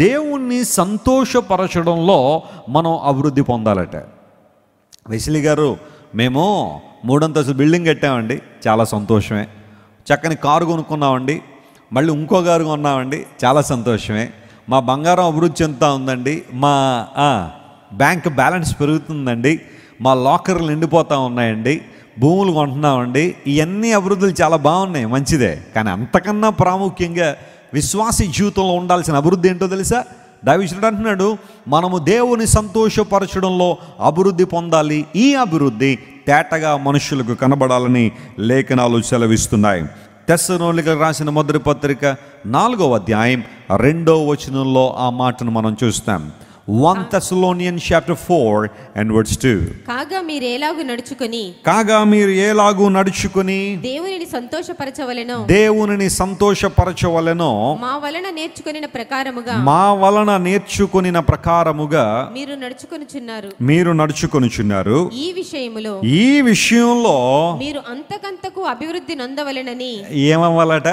దేవుణ్ణి సంతోషపరచడంలో మనం అభివృద్ధి పొందాలట. వెసిలి గారు మేము మూడంతస్తు బిల్డింగ్ కట్టామండి చాలా సంతోషమే. చక్కని కారు కొనుక్కున్నామండి మళ్ళీ ఇంకో కారు కొన్నామండి చాలా సంతోషమే. మా బంగారం అభివృద్ధి చెందుతూ ఉందండి మా బ్యాంక్ బ్యాలెన్స్ పెరుగుతుందండి మా లాకర్లు నిండిపోతూ ఉన్నాయండి భూములు కొంటున్నామండి ఇవన్నీ అభివృద్ధులు చాలా బాగున్నాయి మంచిదే. కానీ అంతకన్నా ప్రాముఖ్యంగా విశ్వాసి జీవితంలో ఉండాల్సిన అభివృద్ధి ఏంటో తెలుసా? దావిశ్వరుడు అంటున్నాడు మనము దేవుని సంతోషపరచడంలో అభివృద్ధి పొందాలి. ఈ అభివృద్ధి తేటగా మనుషులకు కనబడాలని లేఖనాలు సెలవిస్తున్నాయి. తెస్సనోలికలకు రాసిన మొదటి పత్రిక నాలుగో అధ్యాయం రెండో వచనంలో ఆ మాటను మనం చూస్తాం. One Thessalonian chapter four and words two కాగా మీరు ఎలాగు నడుచుకొని? కాగా మీరు ఏలాగూ నడుచుకుని? దేవునిని సంతోషపరచవలెనో? దేవునిని సంతోషపరచవలెనో? మా వలన నేర్చుకొనిన ప్రకారముగా? మా వలన నేర్చుకొనిన ప్రకారముగా? మీరు నడుచుకొనుచున్నారు మీరు నడుచుకొనుచున్నారు ఈ విషయములో ఈ విషయంలో మీరు అంతకంతకు అభివృద్ధి నొందవలెనని? ఏమవ్వాలట?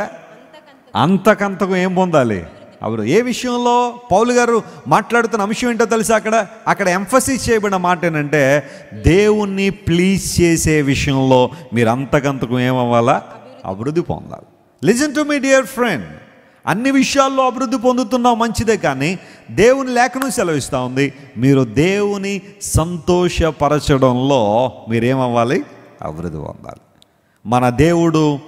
అంతకంతకు ఏం పొందాలి? అవరు ఏ విషయంలో పౌలు గారు మాట్లాడుతున్న అంశం ఏంటో తెలుసా అక్కడ? అక్కడ ఎంఫసిస్ చేయబడిన మాట ఏంటంటే దేవుణ్ణి ప్లీజ్ చేసే విషయంలో మీరు అంతకంతకు ఏమవ్వాలా? అభివృద్ధి పొందాలి. Listen to me dear friend అన్ని విషయాల్లో అభివృద్ధి పొందుతున్నాం మంచిదే కానీ దేవుని లేఖనం సెలవిస్తూ ఉంది. మీరు దేవుని సంతోషపరచడంలో మీరేమవ్వాలి? అభివృద్ధి పొందాలి. మన దేవుడు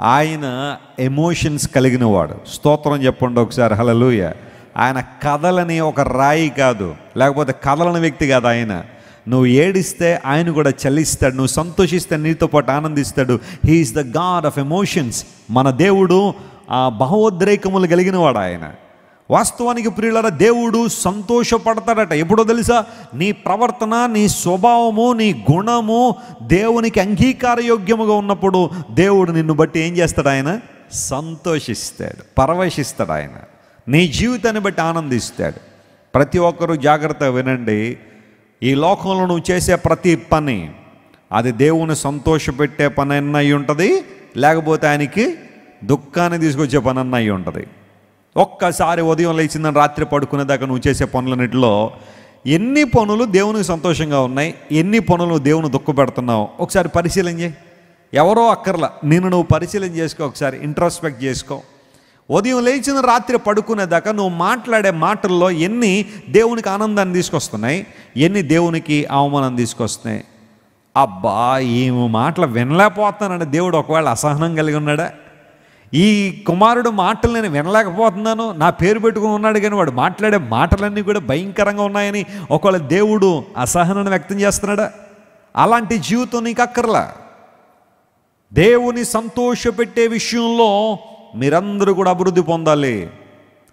ఆయన ఎమోషన్స్ కలిగిన వాడు స్తోత్రం చెప్పండి ఒకసారి. హలలుయ ఆయన కథలని ఒక రాయి కాదు. లేకపోతే కథలని వ్యక్తి కాదు ఆయన. నువ్వు ఏడిస్తే ఆయన కూడా చలిస్తాడు. నువ్వు సంతోషిస్తే నీతో పాటు ఆనందిస్తాడు. He is the God of emotions మన దేవుడు ఆ భావోద్రేకములు కలిగిన వాడు ఆయన. వాస్తవానికి ప్రియులరా దేవుడు సంతోషపడతాడట. ఎప్పుడో తెలుసా? నీ ప్రవర్తన నీ స్వభావము నీ గుణము దేవునికి అంగీకారయోగ్యముగా ఉన్నప్పుడు దేవుడు నిన్ను బట్టి ఏం చేస్తాడు ఆయన? సంతోషిస్తాడు పరవశిస్తాడు ఆయన. నీ జీవితాన్ని బట్టి ఆనందిస్తాడు. ప్రతి ఒక్కరూ జాగ్రత్త వినండి. ఈ లోకంలో నువ్వు చేసే ప్రతి పని అది దేవుని సంతోషపెట్టే పని అన్నయ్యి ఉంటుంది లేకపోతే ఆయనకి దుఃఖాన్ని తీసుకొచ్చే పని అన్నయ్యి అయి ఉంటుంది ఒక్కసారి ఉదయం లేచిందని రాత్రి పడుకునేదాకా నువ్వు చేసే పనులన్నిటిలో ఎన్ని పనులు దేవునికి సంతోషంగా ఉన్నాయి ఎన్ని పనులు దేవుని దుఃఖపెడుతున్నావు ఒకసారి పరిశీలన చేయి. ఎవరో అక్కర్లా. నిన్ను నువ్వు పరిశీలన చేసుకో ఒకసారి ఇంట్రస్పెక్ట్ చేసుకో. ఉదయం లేచిన రాత్రి పడుకునేదాకా నువ్వు మాట్లాడే మాటల్లో ఎన్ని దేవునికి ఆనందాన్ని తీసుకొస్తున్నాయి ఎన్ని దేవునికి అవమానం తీసుకొస్తున్నాయి. అబ్బా ఏమి మాటలు వినలేకపోతున్నానండి దేవుడు ఒకవేళ అసహనం కలిగి ఉన్నాడా? ఈ కుమారుడు మాటలు నేను వినలేకపోతున్నాను నా పేరు పెట్టుకుని ఉన్నాడు కానీ వాడు మాట్లాడే మాటలన్నీ కూడా భయంకరంగా ఉన్నాయని ఒకవేళ దేవుడు అసహనాన్ని వ్యక్తం చేస్తున్నాడా? అలాంటి జీవితం నీకు అక్కర్లా. దేవుని సంతోషపెట్టే విషయంలో మీరందరూ కూడా అభివృద్ధి పొందాలి.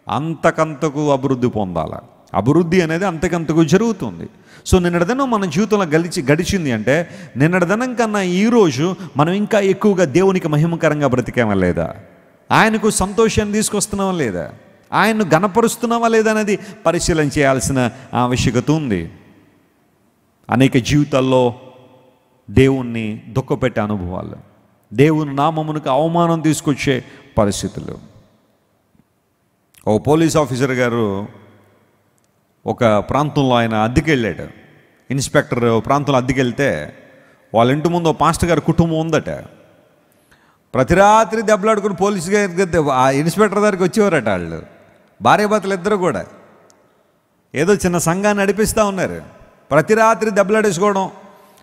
అంతకంతకు అభివృద్ధి పొందాలి? అభివృద్ధి అనేది అంతకంతకు జరుగుతుంది. సో నిన్నటిదనం మన జీవితంలో గలిచి గడిచింది అంటే నిన్నటిదనం కన్నా ఈరోజు మనం ఇంకా ఎక్కువగా దేవునికి మహిమకరంగా బ్రతికామా లేదా? ఆయనకు సంతోషాన్ని తీసుకొస్తున్నామా లేదా? ఆయన్ను గణపరుస్తున్నామా లేదా అనేది పరిశీలన చేయాల్సిన ఆవశ్యకత ఉంది. అనేక జీవితాల్లో దేవుణ్ణి దుఃఖపెట్టే అనుభవాలు దేవుని నామమునకు అవమానం తీసుకొచ్చే పరిస్థితులు. ఓ పోలీస్ ఆఫీసర్ గారు ఒక ప్రాంతంలో ఆయన అద్దెకి వెళ్ళాడు ఇన్స్పెక్టర్ ప్రాంతంలో అద్దెకి వెళ్తే వాళ్ళ ఇంటి ముందు పాస్టర్ గారి కుటుంబం ఉందట. ప్రతి రాత్రి దెబ్బలాడుకుని పోలీసు గారి ఆ ఇన్స్పెక్టర్ దగ్గరికి వచ్చేవారట వాళ్ళు. భార్యాభర్తలు ఇద్దరు కూడా. ఏదో చిన్న సంఘాన్ని నడిపిస్తూ ఉన్నారు. ప్రతి రాత్రి దెబ్బలాడేసుకోవడం.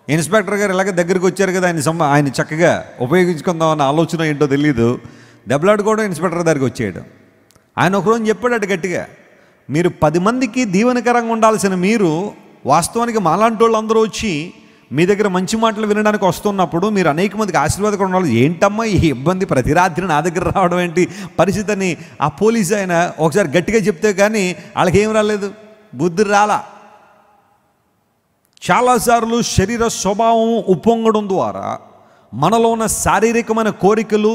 ఇన్స్పెక్టర్ గారు ఇలాగ దగ్గరికి వచ్చారు కదా ఆయన సమ్మ ఆయన చక్కగా ఉపయోగించుకుందాం అన్న ఆలోచన ఏంటో తెలియదు దెబ్బలాడుకోవడం ఇన్స్పెక్టర్ దగ్గరికి వచ్చేయడం. ఆయన ఒకరోజు చెప్పాడట గట్టిగా మీరు పది మందికి దీవెనకరంగా ఉండాల్సిన మీరు వాస్తవానికి మాలాంటి వాళ్ళు అందరూ వచ్చి మీ దగ్గర మంచి మాటలు వినడానికి వస్తున్నప్పుడు మీరు అనేక మందికి ఆశీర్వాదకరం ఉండాలి. ఏంటమ్మా ఈ ఇబ్బంది? ప్రతి రాత్రి నా దగ్గర రావడం ఏంటి? పరిస్థితి అని ఆ పోలీస్ ఆయన ఒకసారి గట్టిగా చెప్తే కానీ వాళ్ళకి ఏం రాలేదు? బుద్ధి రాలా. చాలాసార్లు శరీర స్వభావం ఉప్పొంగడం ద్వారా మనలో ఉన్న శారీరకమైన కోరికలు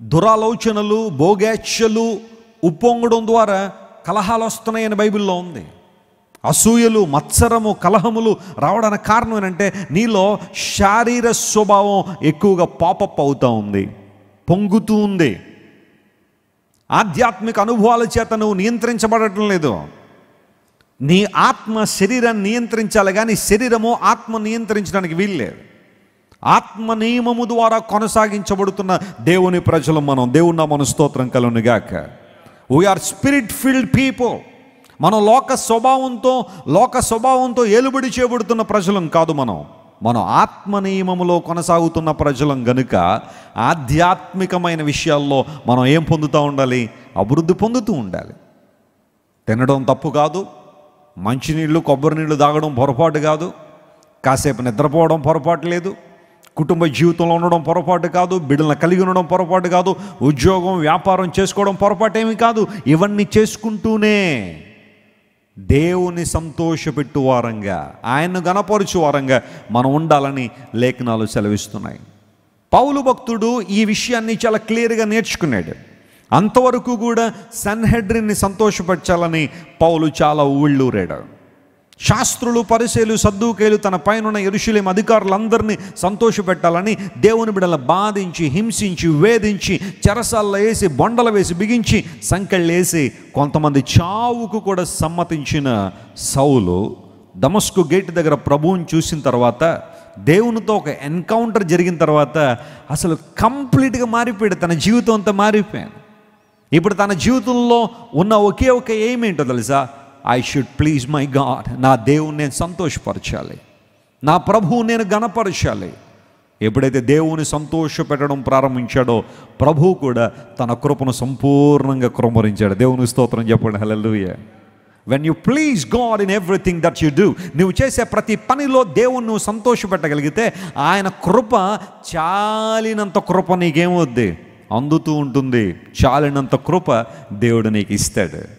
దురాలోచనలు భోగేచ్ఛలు ఉప్పొంగడం ద్వారా కలహాలు వస్తున్నాయని బైబిల్లో ఉంది. అసూయలు మత్సరము కలహములు రావడానికి కారణం ఏంటంటే నీలో శారీర స్వభావం ఎక్కువగా పాపప్ అవుతూ ఉంది పొంగుతూ ఉంది. ఆధ్యాత్మిక అనుభవాల చేత నువ్వు నియంత్రించబడటం లేదు. నీ ఆత్మ శరీరాన్ని నియంత్రించాలి కానీ శరీరము ఆత్మ నియంత్రించడానికి వీల్లేదు. ఆత్మ నియమము ద్వారా కొనసాగించబడుతున్న దేవుని ప్రజలు మనం దేవుని మన స్తోత్రం గాక వీఆర్ స్పిరిట్ ఫీల్డ్ పీపుల్ మనం లోక స్వభావంతో లోక స్వభావంతో ఏలుబడి చేయబడుతున్న ప్రజలం కాదు మనం. మనం ఆత్మ నియమములో కొనసాగుతున్న ప్రజలం గనుక ఆధ్యాత్మికమైన విషయాల్లో మనం ఏం పొందుతూ ఉండాలి? అభివృద్ధి పొందుతూ ఉండాలి. తినడం తప్పు కాదు. మంచినీళ్ళు కొబ్బరి నీళ్ళు తాగడం పొరపాటు కాదు. కాసేపు నిద్రపోవడం పొరపాటు లేదు. కుటుంబ జీవితంలో ఉండడం పొరపాటు కాదు బిడ్డలను కలిగి ఉండడం పొరపాటు కాదు ఉద్యోగం వ్యాపారం చేసుకోవడం పొరపాటు ఏమి కాదు. ఇవన్నీ చేసుకుంటూనే దేవుని సంతోషపెట్టు వారంగా ఆయన్ను గణపరచు వారంగా మనం ఉండాలని లేఖనాలు సెలవిస్తున్నాయి. పౌలు భక్తుడు ఈ విషయాన్ని చాలా క్లియర్గా నేర్చుకున్నాడు. అంతవరకు కూడా సన్హెడ్రిన్ని సంతోషపరచాలని పౌలు చాలా ఊళ్ళూరాడు. శాస్త్రులు పరిశీలు సద్దుకేలు తన పైన ఎరుషులేం అధికారులందరినీ సంతోషపెట్టాలని దేవుని బిడల బాధించి హింసించి వేధించి చెరసాల్లో వేసి బొండలు వేసి బిగించి సంకెళ్ళు వేసి కొంతమంది చావుకు కూడా సమ్మతించిన సౌలు దమస్కు గేట్ దగ్గర ప్రభువుని చూసిన తర్వాత దేవునితో ఒక ఎన్కౌంటర్ జరిగిన తర్వాత అసలు కంప్లీట్గా మారిపోయాడు తన జీవితం అంతా మారిపోయాను ఇప్పుడు తన జీవితంలో ఉన్న ఒకే ఒక ఎయిమ్ ఏంటో తెలుసా? I should please my God నా దేవుని నేను సంతోషపరచాలి. నా ప్రభువు నేను గణపరచాలి. ఎప్పుడైతే దేవుని సంతోష పెట్టడం ప్రారంభించాడో ప్రభు కూడా తన కృపను సంపూర్ణంగా కృమరించాడు దేవుని స్తోత్రం చెప్పండి. Hallelujah when you please God in everything that you do నువ్వు చేసే ప్రతి పనిలో దేవుని నువ్వు సంతోషపెట్టగలిగితే ఆయన కృప చాలినంత కృప నీకేమవుద్ది అందుతూ ఉంటుంది. చాలినంత కృప దేవుడు నీకు ఇస్తాడు.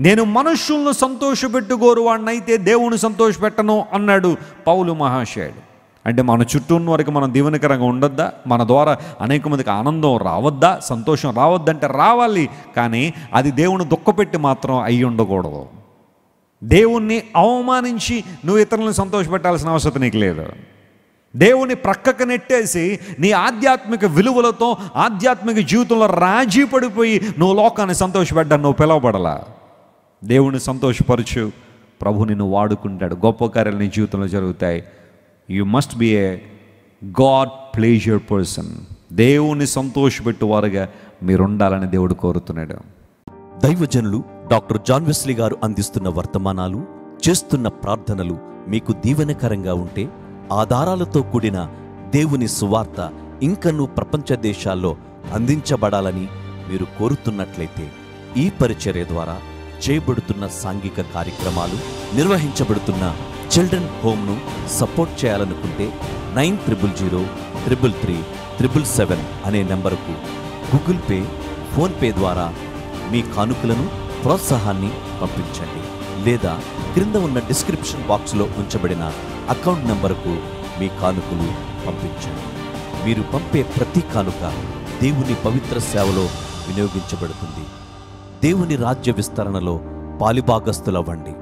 నేను మనుషులను సంతోషపెట్టుకోరు వాడినైతే దేవుని సంతోషపెట్టను అన్నాడు పౌలు మహాశయుడు. అంటే మన చుట్టూ ఉన్న వరకు మనం దీవెనకరంగా ఉండొద్దా? మన ద్వారా అనేక మందికి ఆనందం రావద్దా? సంతోషం రావద్దంటే రావాలి కానీ అది దేవుని దుఃఖపెట్టి మాత్రం అయ్యి ఉండకూడదు. దేవుణ్ణి అవమానించి నువ్వు ఇతరులను సంతోషపెట్టాల్సిన అవసరం నీకు లేదు. దేవుని ప్రక్కకు నెట్టేసి నీ ఆధ్యాత్మిక విలువలతో ఆధ్యాత్మిక జీవితంలో రాజీ పడిపోయి నువ్వు లోకాన్ని సంతోషపెడ్డా నువ్వు పిలవబడలా. దేవుని సంతోషపరచు. ప్రభు నిన్ను వాడుకుంటాడు. గొప్ప కార్యాలు నీ జీవితంలో జరుగుతాయి. You must be a God pleaser person దేవుని సంతోషపెట్టువారుగా వారుగా మీరు ఉండాలని దేవుడు కోరుతున్నాడు. దైవజనులు డాక్టర్ జాన్ వెస్లీ గారు అందిస్తున్న వర్తమానాలు చేస్తున్న ప్రార్థనలు మీకు దీవెనకరంగా ఉంటే ఆధారాలతో కూడిన దేవుని సువార్త ఇంకనూ ప్రపంచ దేశాల్లో అందించబడాలని మీరు కోరుతున్నట్లయితే ఈ పరిచర్య ద్వారా చేయబడుతున్న సాంఘిక కార్యక్రమాలు నిర్వహించబడుతున్న చిల్డ్రన్ హోమ్ను సపోర్ట్ చేయాలనుకుంటే nine triple zero triple three triple seven అనే నెంబరుకు గూగుల్ పే ఫోన్పే ద్వారా మీ కానుకలను ప్రోత్సాహాన్ని పంపించండి లేదా క్రింద ఉన్న డిస్క్రిప్షన్ బాక్స్లో ఉంచబడిన అకౌంట్ నెంబరుకు మీ కానుకలు పంపించండి. మీరు పంపే ప్రతి కానుక దేవుని పవిత్ర సేవలో వినియోగించబడుతుంది. దేవుని రాజ్య విస్తరణలో పాలిభాగస్తులవ్వండి